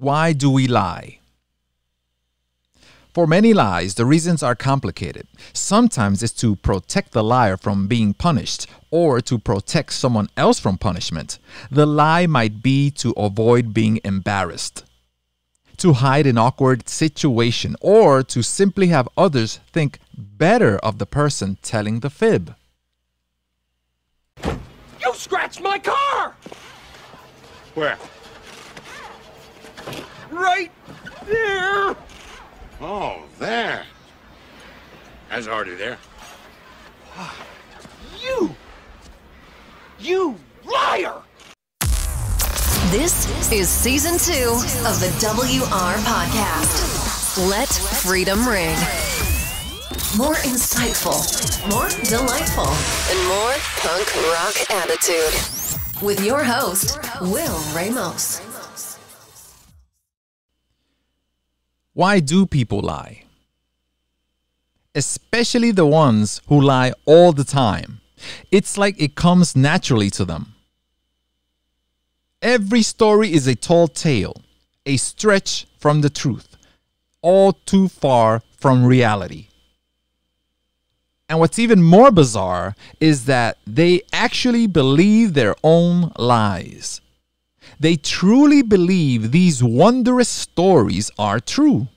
Why do we lie? For many lies, the reasons are complicated. Sometimes it's to protect the liar from being punished or to protect someone else from punishment. The lie might be to avoid being embarrassed, to hide an awkward situation, or to simply have others think better of the person telling the fib. You scratched my car! Where? Right there! Oh, there. That's already there. You! You liar! This is season two of the WR podcast. Let freedom ring. More insightful, more delightful, and more punk rock attitude. With your host, Wil Ramos. Why do people lie? Especially the ones who lie all the time. It's like it comes naturally to them. Every story is a tall tale, a stretch from the truth, all too far from reality. And what's even more bizarre is that they actually believe their own lies. They truly believe these wondrous stories are true.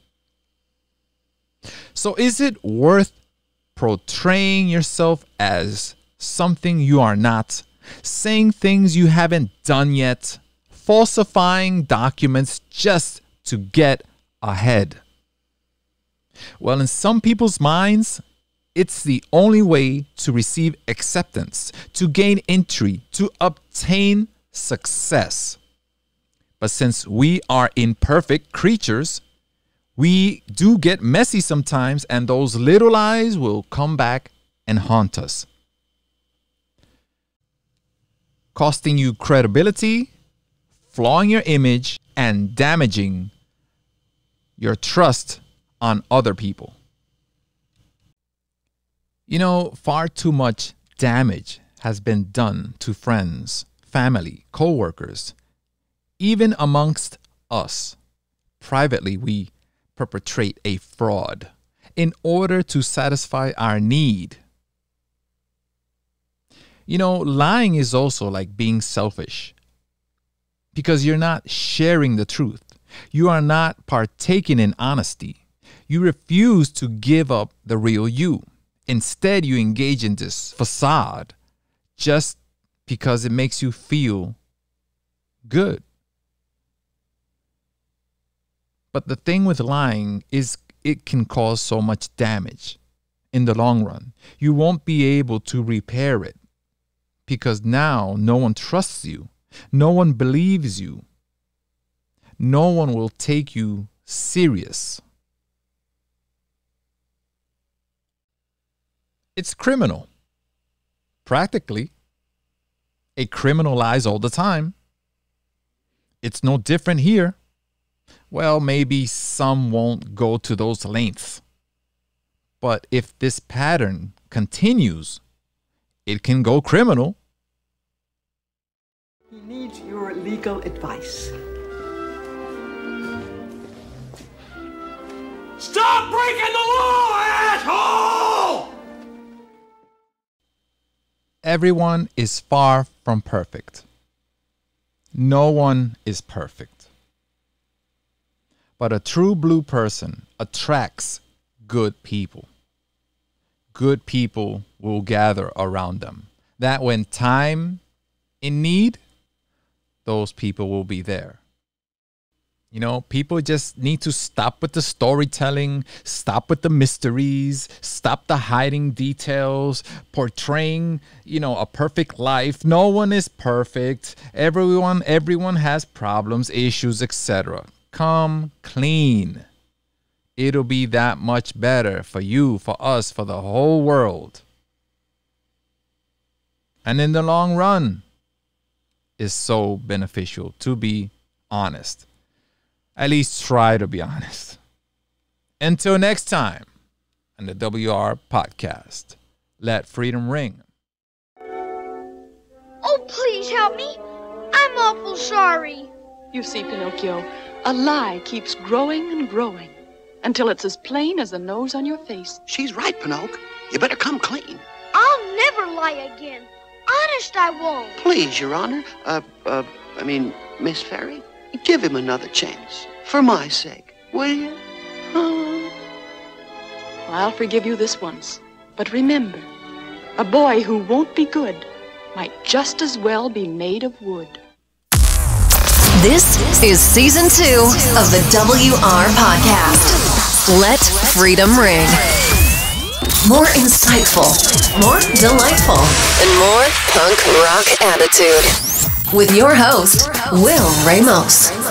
So, is it worth portraying yourself as something you are not, saying things you haven't done yet, falsifying documents just to get ahead? Well, in some people's minds, it's the only way to receive acceptance, to gain entry, to obtain success. But since we are imperfect creatures, we do get messy sometimes, and those little lies will come back and haunt us. Costing you credibility, flawing your image, and damaging your trust on other people. You know, far too much damage has been done to friends, family, co workers, even amongst us. Privately, we perpetrate a fraud in order to satisfy our need. You know, lying is also like being selfish because you're not sharing the truth. You are not partaking in honesty. You refuse to give up the real you. Instead, you engage in this facade just because it makes you feel good. But the thing with lying is it can cause so much damage in the long run. You won't be able to repair it because now no one trusts you, no one believes you, no one will take you serious. It's criminal. Practically, a criminal lies all the time. It's no different here well, maybe some won't go to those lengths. But if this pattern continues, it can go criminal. He needs your legal advice. Stop breaking the law, asshole! Everyone is far from perfect. No one is perfect. But a true blue person attracts good people. Good people will gather around them. That when time in need, those people will be there. You know, people just need to stop with the storytelling, stop with the mysteries, stop the hiding details, portraying, you know, a perfect life. No one is perfect. Everyone everyone has problems, issues, etc come clean. It'll be that much better for you, for us, for the whole world. And in the long run, is so beneficial to be honest. At least try to be honest. Until next time on the WR podcast, let freedom ring. Oh, please help me. I'm awful sorry. You see, Pinocchio, a lie keeps growing and growing until it's as plain as the nose on your face. She's right, Pinocchio. You better come clean. I'll never lie again. Honest, I won't. Please, Your Honor. Uh, uh, I mean, Miss Fairy, give him another chance. For my sake, will you? Huh? I'll forgive you this once. But remember, a boy who won't be good might just as well be made of wood. This is season two of the WR podcast. Let freedom ring. More insightful, more delightful, and more punk rock attitude. With your host, Wil Ramos.